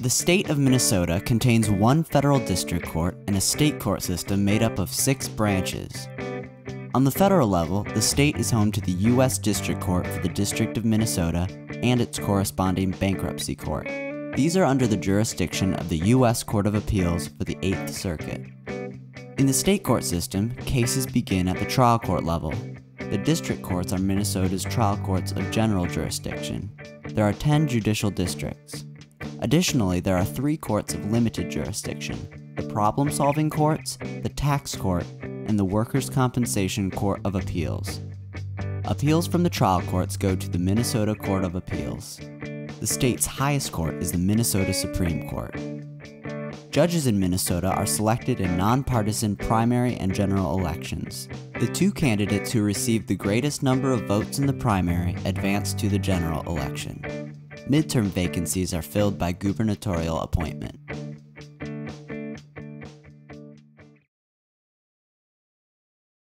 The state of Minnesota contains one federal district court and a state court system made up of six branches. On the federal level, the state is home to the U.S. District Court for the District of Minnesota and its corresponding bankruptcy court. These are under the jurisdiction of the U.S. Court of Appeals for the Eighth Circuit. In the state court system, cases begin at the trial court level. The district courts are Minnesota's trial courts of general jurisdiction. There are 10 judicial districts. Additionally, there are three courts of limited jurisdiction the problem solving courts, the tax court, and the Workers' Compensation Court of Appeals. Appeals from the trial courts go to the Minnesota Court of Appeals. The state's highest court is the Minnesota Supreme Court. Judges in Minnesota are selected in nonpartisan primary and general elections. The two candidates who receive the greatest number of votes in the primary advance to the general election. Midterm vacancies are filled by gubernatorial appointment.